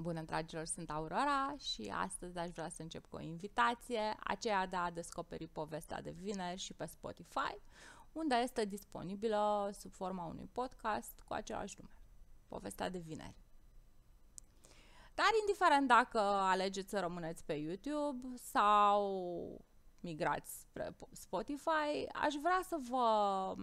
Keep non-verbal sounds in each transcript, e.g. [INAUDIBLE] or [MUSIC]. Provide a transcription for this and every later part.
Bună, dragilor, sunt Aurora și astăzi aș vrea să încep cu o invitație, aceea de a descoperi povestea de vineri și pe Spotify, unde este disponibilă sub forma unui podcast cu același nume, Povestea de vineri. Dar indiferent dacă alegeți să rămâneți pe YouTube sau migrați spre Spotify, aș vrea să vă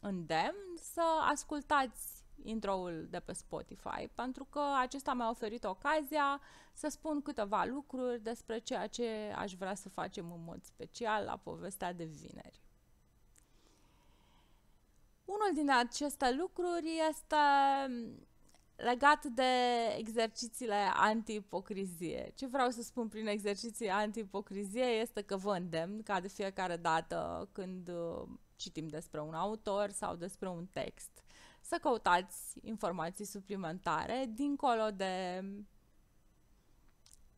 îndemn să ascultați intro-ul de pe Spotify, pentru că acesta mi-a oferit ocazia să spun câteva lucruri despre ceea ce aș vrea să facem în mod special la povestea de vineri. Unul din aceste lucruri este legat de exercițiile anti-ipocrizie. Ce vreau să spun prin exerciții anti-ipocrizie este că vă îndemn ca de fiecare dată când uh, citim despre un autor sau despre un text să căutați informații suplimentare dincolo de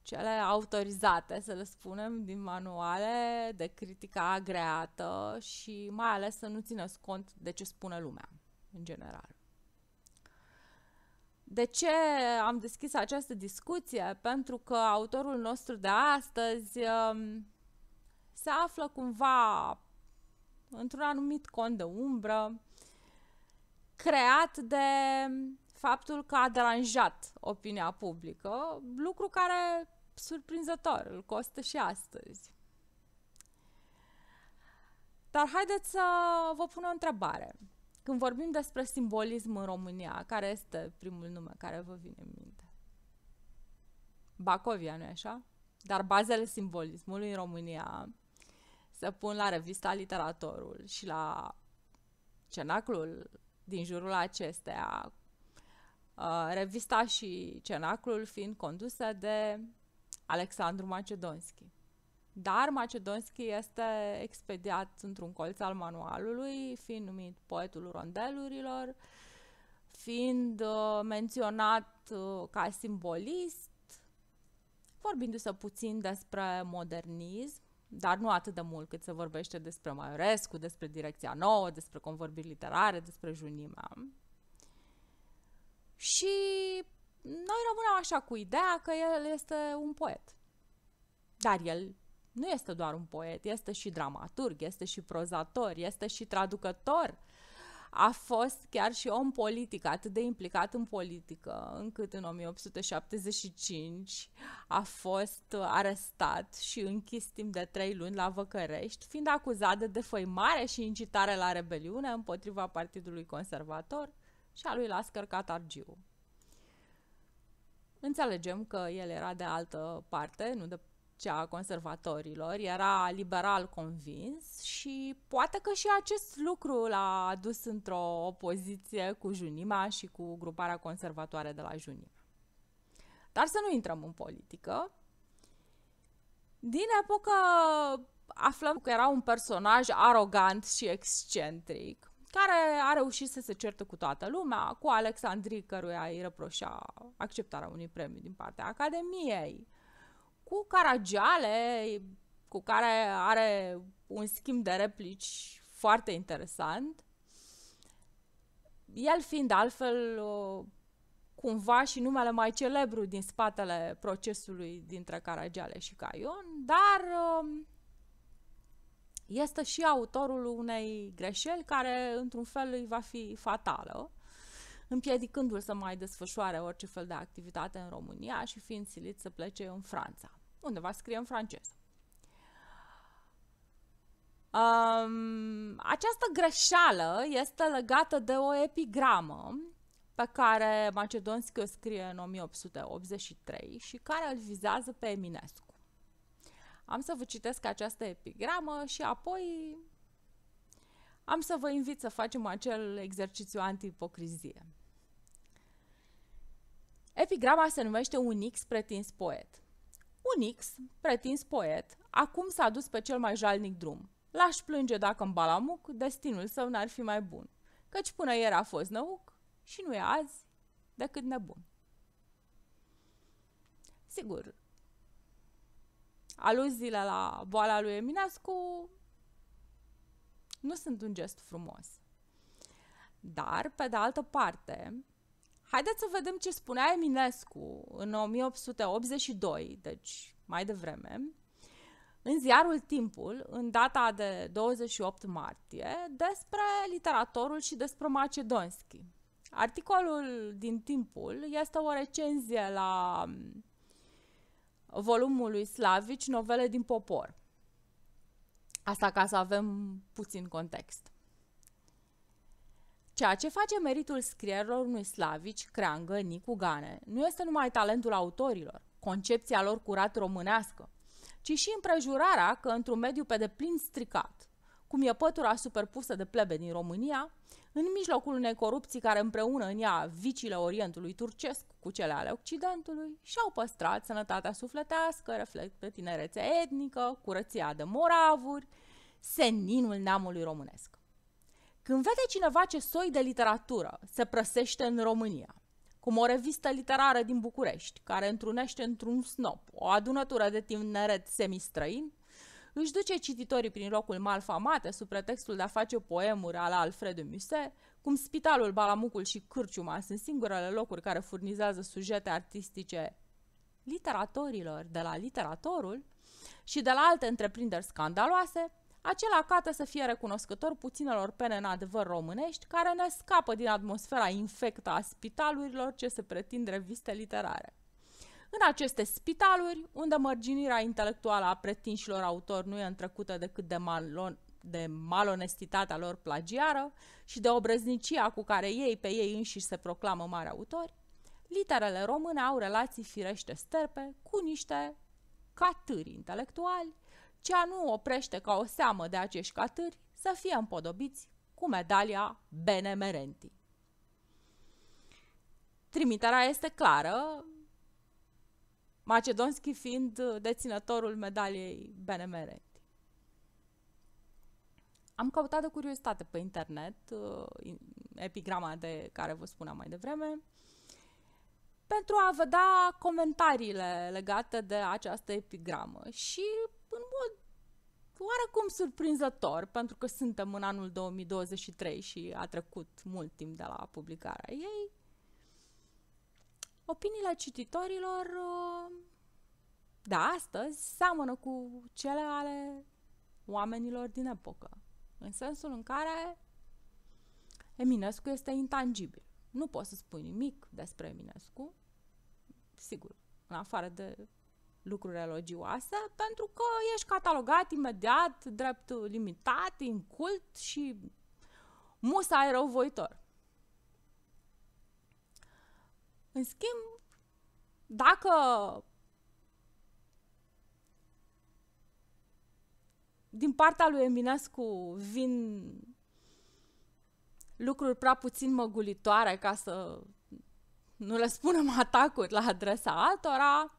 cele autorizate, să le spunem, din manuale, de critica agreată și mai ales să nu țineți cont de ce spune lumea, în general. De ce am deschis această discuție? Pentru că autorul nostru de astăzi um, se află cumva într-un anumit cont de umbră, creat de faptul că a deranjat opinia publică, lucru care, surprinzător, îl costă și astăzi. Dar haideți să vă pun o întrebare. Când vorbim despre simbolism în România, care este primul nume care vă vine în minte? Bacovia, nu-i așa? Dar bazele simbolismului în România se pun la revista Literatorul și la cenaclul din jurul acestea, uh, revista și cenaclul fiind conduse de Alexandru Macedonski. Dar Macedonski este expediat într-un colț al manualului, fiind numit poetul rondelurilor, fiind uh, menționat uh, ca simbolist, vorbindu-se puțin despre modernism, dar nu atât de mult cât se vorbește despre Maiorescu, despre Direcția Nouă, despre convorbiri literare, despre Junima. Și noi rămânem așa cu ideea că el este un poet. Dar el nu este doar un poet, este și dramaturg, este și prozator, este și traducător a fost chiar și om politic, atât de implicat în politică, încât în 1875 a fost arestat și închis timp de trei luni la Văcărești, fiind acuzat de defăimare și incitare la rebeliune împotriva Partidului Conservator și a lui Lascăr Catargiu. Înțelegem că el era de altă parte, nu de cea a conservatorilor, era liberal convins și poate că și acest lucru l-a adus într-o opoziție cu Junima și cu gruparea conservatoare de la Junima. Dar să nu intrăm în politică. Din epocă aflăm că era un personaj arogant și excentric, care a reușit să se certe cu toată lumea, cu Alexandrii, căruia îi reproșea acceptarea unui premiu din partea Academiei, cu Caragiale, cu care are un schimb de replici foarte interesant. El fiind altfel cumva și numele mai celebru din spatele procesului dintre Caragiale și Caion, dar um, este și autorul unei greșeli care într-un fel îi va fi fatală, împiedicându-l să mai desfășoare orice fel de activitate în România și fiind silit să plece în Franța unde va scrie în franceză. Um, această greșeală este legată de o epigramă pe care Macedonski o scrie în 1883 și care îl vizează pe Eminescu. Am să vă citesc această epigramă și apoi am să vă invit să facem acel exercițiu anti-ipocrizie. Epigrama se numește Un X pretins poet. Un X, pretins poet, acum s-a dus pe cel mai jalnic drum. L-aș plânge dacă în balamuc destinul său n-ar fi mai bun, căci până ieri a fost năuc și nu e azi decât nebun. Sigur, aluziile la boala lui Eminescu nu sunt un gest frumos. Dar, pe de altă parte, Haideți să vedem ce spunea Eminescu în 1882, deci mai devreme, în ziarul Timpul, în data de 28 martie, despre literatorul și despre Macedonski. Articolul din Timpul este o recenzie la mm, volumul lui Slavici, Novele din popor. Asta ca să avem puțin context. Ceea ce face meritul scrierilor unui slavici, creangă, Nicu Gane, nu este numai talentul autorilor, concepția lor curat românească, ci și împrejurarea că într-un mediu pe deplin stricat, cum e pătura superpusă de plebe din România, în mijlocul unei corupții care împreună în ea vicile Orientului turcesc cu cele ale Occidentului și-au păstrat sănătatea sufletească, reflectă tinerețea etnică, curăția de moravuri, seninul neamului românesc. Când vede cineva ce soi de literatură se prăsește în România, cum o revistă literară din București, care întrunește într-un snop o adunătură de tineret semistrăin, își duce cititorii prin locul malfamate sub pretextul de a face poemuri ala Alfred de Musset, cum spitalul, balamucul și cârciuma sunt singurele locuri care furnizează sujete artistice literatorilor de la literatorul și de la alte întreprinderi scandaloase, acela cată să fie recunoscător puținelor pene în adevăr românești care ne scapă din atmosfera infectă a spitalurilor ce se pretind reviste literare. În aceste spitaluri, unde mărginirea intelectuală a pretinșilor autori nu e întrecută decât de, malon, de malonestitatea lor plagiară și de obrăznicia cu care ei pe ei înșiși se proclamă mari autori, literele române au relații firește sterpe cu niște catâri intelectuali ceea nu oprește ca o seamă de acești catâri să fie împodobiți cu medalia Benemerenti. Trimiterea este clară, Macedonski fiind deținătorul medaliei Benemerenti. Am căutat de curiozitate pe internet uh, epigrama de care vă spuneam mai devreme pentru a vedea comentariile legate de această epigramă și în mod oarecum surprinzător, pentru că suntem în anul 2023 și a trecut mult timp de la publicarea ei, opiniile cititorilor uh, de astăzi seamănă cu cele ale oamenilor din epocă, în sensul în care Eminescu este intangibil. Nu poți să spui nimic despre Eminescu, sigur, în afară de lucruri elogioase, pentru că ești catalogat imediat drept limitat, incult și musa răuvoitor. În schimb, dacă din partea lui Eminescu vin lucruri prea puțin măgulitoare ca să nu le spunem atacuri la adresa altora,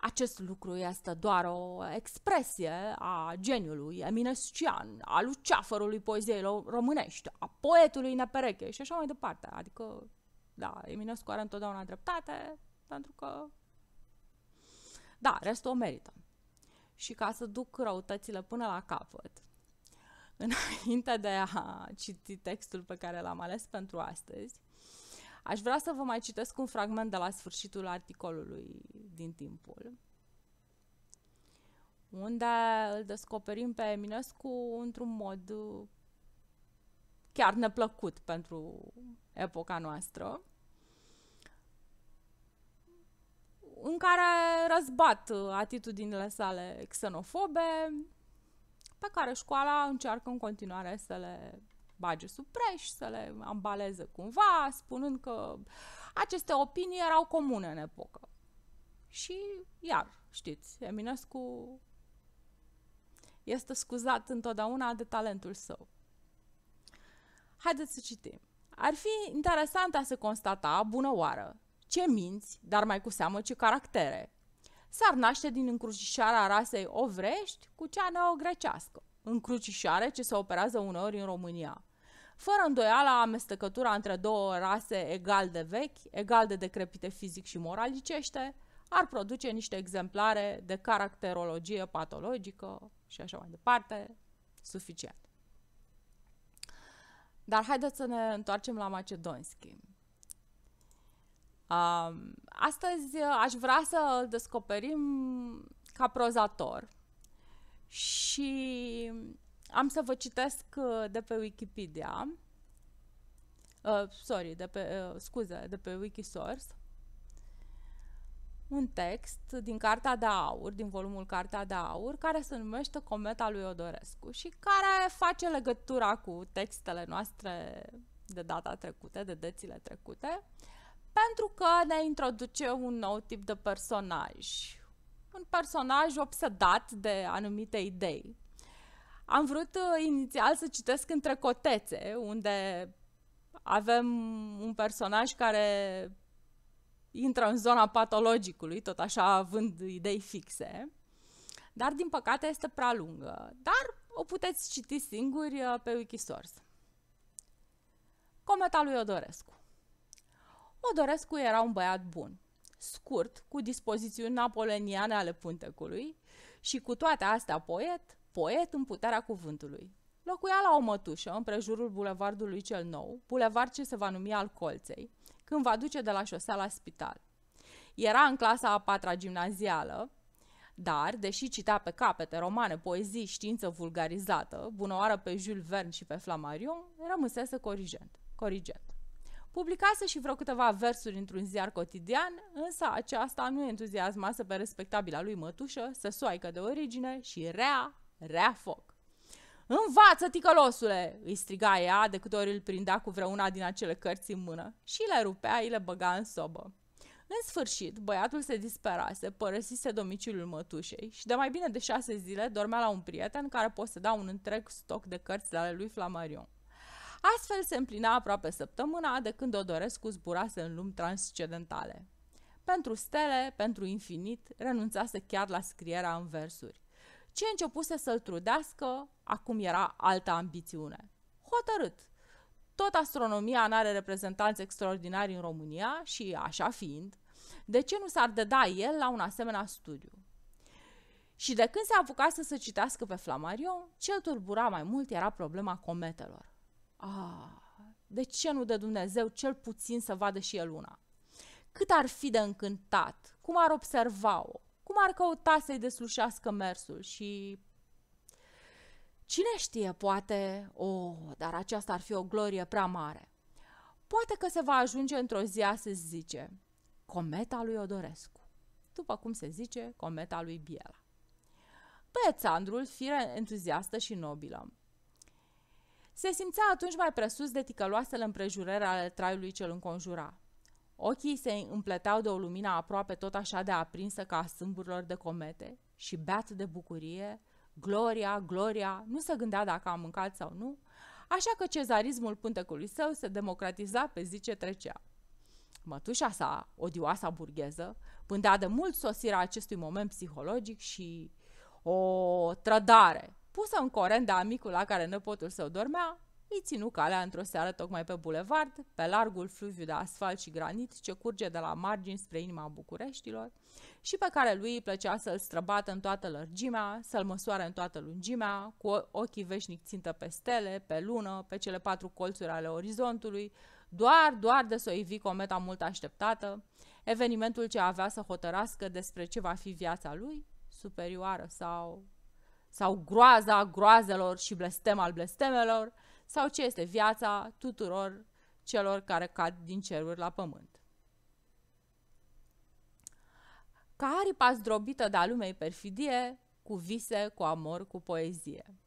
acest lucru este doar o expresie a geniului eminescian, a luceafărului poeziei românești, a poetului nepereche și așa mai departe. Adică, da, Eminescu are întotdeauna dreptate, pentru că, da, restul o merită. Și ca să duc răutățile până la capăt, [LAUGHS] înainte de a citi textul pe care l-am ales pentru astăzi, Aș vrea să vă mai citesc un fragment de la sfârșitul articolului din timpul, unde îl descoperim pe Eminescu într-un mod uh, chiar neplăcut pentru epoca noastră, în care răzbat uh, atitudinile sale xenofobe, pe care școala încearcă în continuare să le bage sub preș, să le ambaleze cumva, spunând că aceste opinii erau comune în epocă. Și, iar, știți, Eminescu este scuzat întotdeauna de talentul său. Haideți să citim. Ar fi interesant a se constata, bună oară, ce minți, dar mai cu seamă ce caractere, s-ar naște din încrucișarea rasei ovrești cu cea neogrecească, încrucișare ce se operează uneori în România. Fără îndoială, amestecătura între două rase egal de vechi, egal de decrepite fizic și moralicește, ar produce niște exemplare de caracterologie patologică și așa mai departe, suficient. Dar haideți să ne întoarcem la Macedonski. Uh, astăzi aș vrea să îl descoperim ca prozator și am să vă citesc de pe Wikipedia, uh, sorry, de pe, uh, scuze, de pe Wikisource, un text din Cartea de Aur, din volumul Cartea de Aur, care se numește Cometa lui Odorescu și care face legătura cu textele noastre de data trecută, de dățile trecute, pentru că ne introduce un nou tip de personaj. Un personaj obsedat de anumite idei. Am vrut uh, inițial să citesc între cotețe, unde avem un personaj care intră în zona patologicului, tot așa având idei fixe, dar din păcate este prea lungă. Dar o puteți citi singuri uh, pe Wikisource. Cometa lui Odorescu Odorescu era un băiat bun, scurt, cu dispozițiuni napoleoniane ale puntecului și cu toate astea poet, poet în puterea cuvântului. Locuia la o mătușă, în prejurul bulevardului cel nou, bulevard ce se va numi al Colței, când va duce de la șosea la spital. Era în clasa a patra gimnazială, dar, deși cita pe capete romane, poezii, știință vulgarizată, bunăoară pe Jules Verne și pe Flammarion, rămâsese corigent. corigent. Publicase și vreo câteva versuri într-un ziar cotidian, însă aceasta nu entuziasmase pe respectabila lui mătușă, soaică de origine și rea, rea foc. Învață, ticălosule!" îi striga ea de câte ori îl prindea cu vreuna din acele cărți în mână și le rupea, îi le băga în sobă. În sfârșit, băiatul se disperase, părăsise domiciliul mătușei și de mai bine de șase zile dormea la un prieten care poseda un întreg stoc de cărți ale lui Flammarion. Astfel se împlinea aproape săptămâna de când Odorescu zburase în lumi transcendentale. Pentru stele, pentru infinit, renunțase chiar la scrierea în versuri. Ce începuse să-l trudească, acum era alta ambițiune. Hotărât. Tot astronomia n-are reprezentanți extraordinari în România și, așa fiind, de ce nu s-ar deda el la un asemenea studiu? Și de când se apucase să citească pe Flammarion, ce îl turbura mai mult era problema cometelor. Ah, de ce nu de Dumnezeu cel puțin să vadă și el una? Cât ar fi de încântat, cum ar observa-o, cum ar căuta să-i deslușească mersul și... Cine știe, poate, oh, dar aceasta ar fi o glorie prea mare. Poate că se va ajunge într-o zi a se zice cometa lui Odorescu, după cum se zice cometa lui Biela. Băiețandrul, fire entuziastă și nobilă, se simțea atunci mai presus de ticăloasele împrejurări ale traiului ce îl înconjura. Ochii se împleteau de o lumină aproape tot așa de aprinsă ca a sâmburilor de comete și beat de bucurie, Gloria, Gloria, nu se gândea dacă a mâncat sau nu, așa că cezarismul pântecului său se democratiza pe zi ce trecea. Mătușa sa, odioasa burgheză, pândea de mult sosirea acestui moment psihologic și o trădare, Pusă în corent de amicul la care nepotul său dormea, îi ținu calea într-o seară tocmai pe bulevard, pe largul fluviu de asfalt și granit ce curge de la margini spre inima Bucureștilor și pe care lui îi plăcea să-l străbată în toată lărgimea, să-l măsoare în toată lungimea, cu ochii veșnic țintă pe stele, pe lună, pe cele patru colțuri ale orizontului, doar, doar de să o ivi cometa mult așteptată, evenimentul ce avea să hotărască despre ce va fi viața lui, superioară sau sau groaza groazelor și blestem al blestemelor, sau ce este viața tuturor celor care cad din ceruri la pământ. Ca aripa zdrobită de-a lumei perfidie, cu vise, cu amor, cu poezie.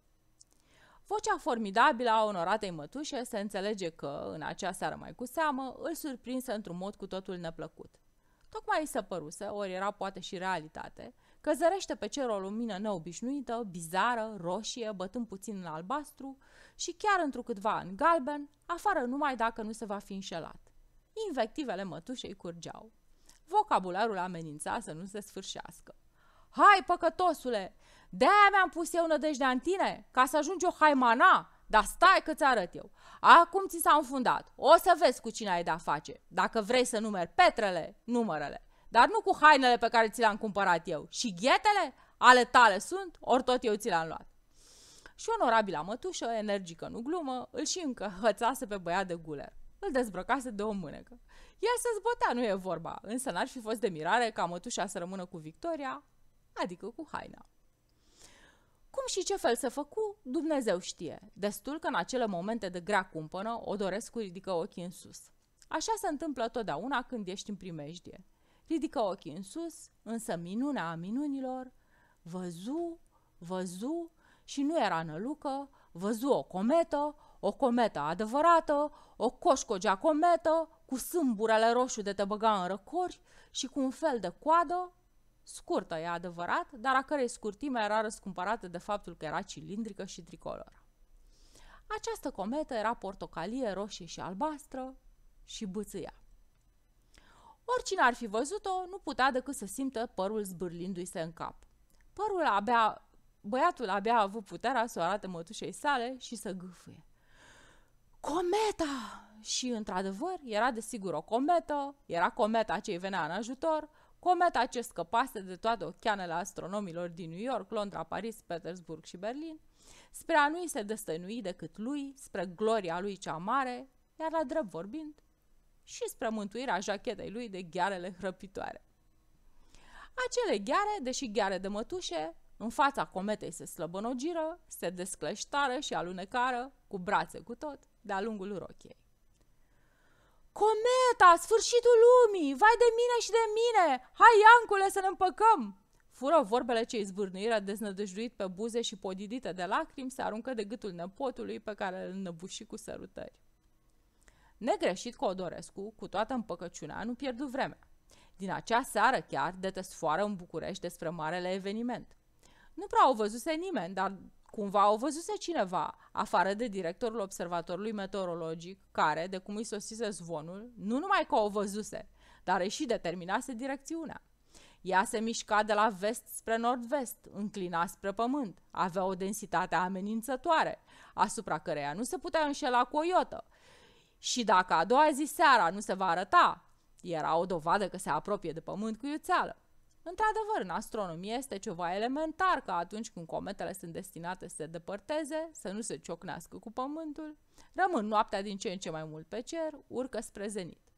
Vocea formidabilă a onoratei mătușe se înțelege că, în acea seară mai cu seamă, îl surprinse într-un mod cu totul neplăcut. Tocmai îi se păruse, ori era poate și realitate, că zărește pe cer o lumină neobișnuită, bizară, roșie, bătând puțin în albastru și chiar întrucâtva în galben, afară numai dacă nu se va fi înșelat. Invectivele mătușei curgeau. Vocabularul amenința să nu se sfârșească. Hai, păcătosule! De-aia mi-am pus eu nădejdea în tine, ca să ajungi o haimana, dar stai că ți arăt eu. Acum ți s-a înfundat. O să vezi cu cine ai de-a face. Dacă vrei să numeri petrele, numărele. Dar nu cu hainele pe care ți le-am cumpărat eu. Și ghetele ale tale sunt, ori tot eu ți le-am luat. Și onorabila mătușă, energică nu glumă, îl și încă hățase pe băiat de guler. îl dezbrăcase de o mânecă. El se zbătea, nu e vorba, însă n-ar fi fost de mirare ca mătușa să rămână cu Victoria, adică cu haina. Cum și ce fel să făcu, Dumnezeu știe. Destul că în acele momente de grea cumpănă, o doresc cu ridică ochii în sus. Așa se întâmplă totdeauna când ești în primejdie. Ridică ochii în sus, însă minunea a minunilor, văzu, văzu și nu era nălucă, văzu o cometă, o cometă adevărată, o coșcogea cometă, cu sâmburele roșu de te băga în răcori și cu un fel de coadă, scurtă, e adevărat, dar a cărei scurtime era răscumpărată de faptul că era cilindrică și tricoloră. Această cometă era portocalie, roșie și albastră și bățâia. Oricine ar fi văzut-o, nu putea decât să simtă părul zbârlindu-i se în cap. Părul abia, băiatul abia a avut puterea să o arate mătușei sale și să gâfâie. Cometa! Și, într-adevăr, era desigur o cometă, era cometa ce-i venea în ajutor, cometa ce scăpase de toate ocheanele astronomilor din New York, Londra, Paris, Petersburg și Berlin, spre a nu-i se destănui decât lui, spre gloria lui cea mare, iar la drept vorbind, și spre mântuirea jachetei lui de ghearele hrăpitoare. Acele gheare, deși gheare de mătușe, în fața cometei se slăbănogiră, se descleștară și alunecară, cu brațe cu tot, de-a lungul rochiei. Cometa, sfârșitul lumii! Vai de mine și de mine! Hai, Iancule, să ne împăcăm! Fură vorbele ce izbârnuirea deznădăjduit pe buze și podidite de lacrimi se aruncă de gâtul nepotului pe care îl năbuși cu sărutări. Negreșit Codorescu, cu toată împăcăciunea, nu pierdu vremea. Din acea seară chiar detesfoară în București despre marele eveniment. Nu prea o văzuse nimeni, dar cumva o văzuse cineva, afară de directorul observatorului meteorologic, care, de cum îi sosise zvonul, nu numai că o văzuse, dar și determinase direcțiunea. Ea se mișca de la vest spre nord-vest, înclina spre pământ, avea o densitate amenințătoare, asupra căreia nu se putea înșela cu o iotă. Și dacă a doua zi seara nu se va arăta, era o dovadă că se apropie de pământ cu iuțeală. Într-adevăr, în astronomie este ceva elementar că atunci când cometele sunt destinate să se depărteze, să nu se ciocnească cu pământul, rămân noaptea din ce în ce mai mult pe cer, urcă spre zenit.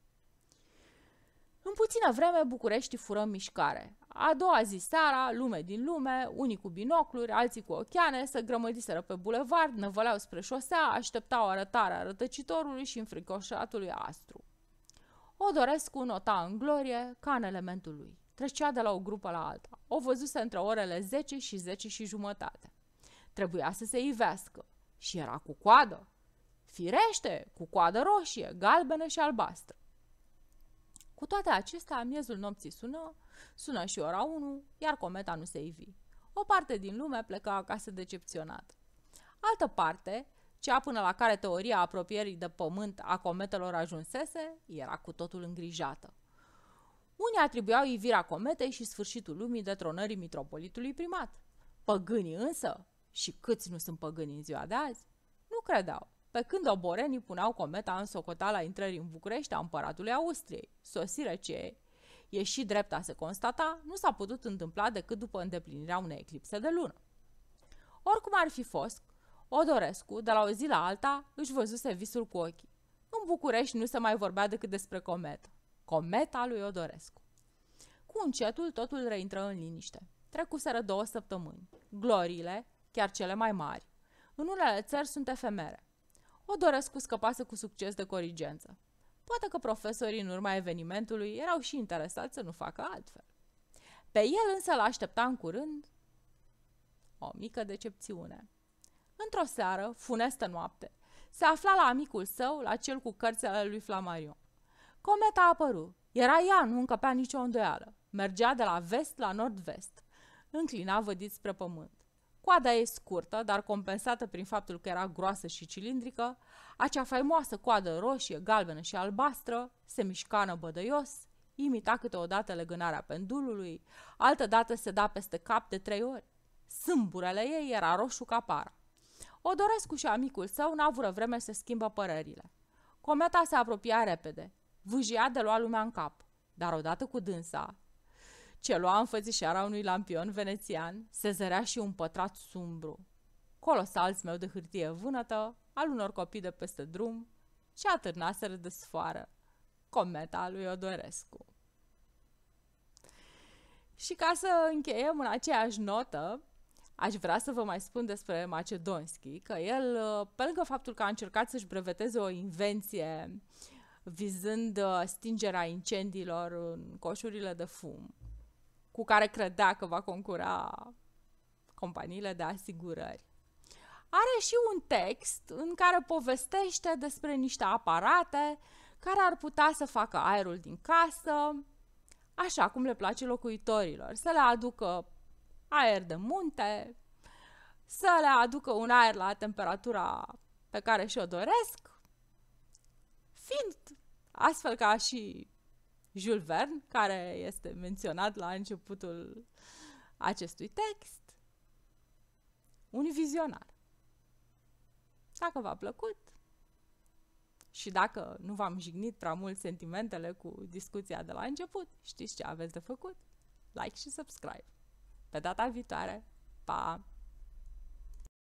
În puțină vreme București fură în mișcare. A doua zi seara, lume din lume, unii cu binocluri, alții cu ochiane, se grămădiseră pe bulevard, năvăleau spre șosea, așteptau arătarea rătăcitorului și înfricoșatului astru. O doresc cu nota în glorie ca în elementul lui. Trecea de la o grupă la alta. O văzuse între orele 10 și 10 și jumătate. Trebuia să se ivească. Și era cu coadă. Firește, cu coadă roșie, galbenă și albastră. Cu toate acestea, miezul nopții sună, sună și ora 1, iar cometa nu se ivi. O parte din lume pleca acasă decepționat. Altă parte, cea până la care teoria apropierii de pământ a cometelor ajunsese, era cu totul îngrijată. Unii atribuiau ivirea cometei și sfârșitul lumii detronării mitropolitului primat. Păgânii însă, și câți nu sunt păgâni în ziua de azi, nu credeau, pe când oborenii puneau cometa în socotala intrării în București a împăratului Austriei, sosire ce, e și drept a se constata, nu s-a putut întâmpla decât după îndeplinirea unei eclipse de lună. Oricum ar fi fost, Odorescu, de la o zi la alta, își văzuse visul cu ochii. În București nu se mai vorbea decât despre cometă. Cometa lui Odorescu. Cu încetul, totul reintră în liniște. Trecuseră două săptămâni. Gloriile, chiar cele mai mari, în unele țări sunt efemere. Odorescu scăpase cu succes de corigență. Poate că profesorii în urma evenimentului erau și interesați să nu facă altfel. Pe el însă l-aștepta în curând o mică decepțiune. Într-o seară, funestă noapte, se afla la amicul său, la cel cu cărțile lui Flamarion. Cometa a apărut. Era ea, nu încăpea nicio îndoială. Mergea de la vest la nord-vest. Înclina vădit spre pământ. Coada ei scurtă, dar compensată prin faptul că era groasă și cilindrică, acea faimoasă coadă roșie, galbenă și albastră, se mișcană bădăios, imita câteodată legânarea pendulului, altădată se da peste cap de trei ori. Sâmburele ei era roșu ca para. Odorescu și amicul său n-avură vreme să schimbă părerile. Cometa se apropia repede, vâjia de lua lumea în cap, dar odată cu dânsa, ce lua înfățișarea unui lampion venețian, se zărea și un pătrat sumbru. Colosalț meu de hârtie vânătă, al unor copii de peste drum, și atârnaseră de sfoară cometa lui Odorescu. Și ca să încheiem în aceeași notă, aș vrea să vă mai spun despre Macedonski, că el, pe lângă faptul că a încercat să-și breveteze o invenție vizând uh, stingerea incendiilor în coșurile de fum, cu care credea că va concura companiile de asigurări. Are și un text în care povestește despre niște aparate care ar putea să facă aerul din casă, așa cum le place locuitorilor, să le aducă aer de munte, să le aducă un aer la temperatura pe care și-o doresc, fiind astfel ca și Jules Verne, care este menționat la începutul acestui text, un vizionar. Dacă v-a plăcut și dacă nu v-am jignit prea mult sentimentele cu discuția de la început, știți ce aveți de făcut? Like și subscribe. Pe data viitoare, pa!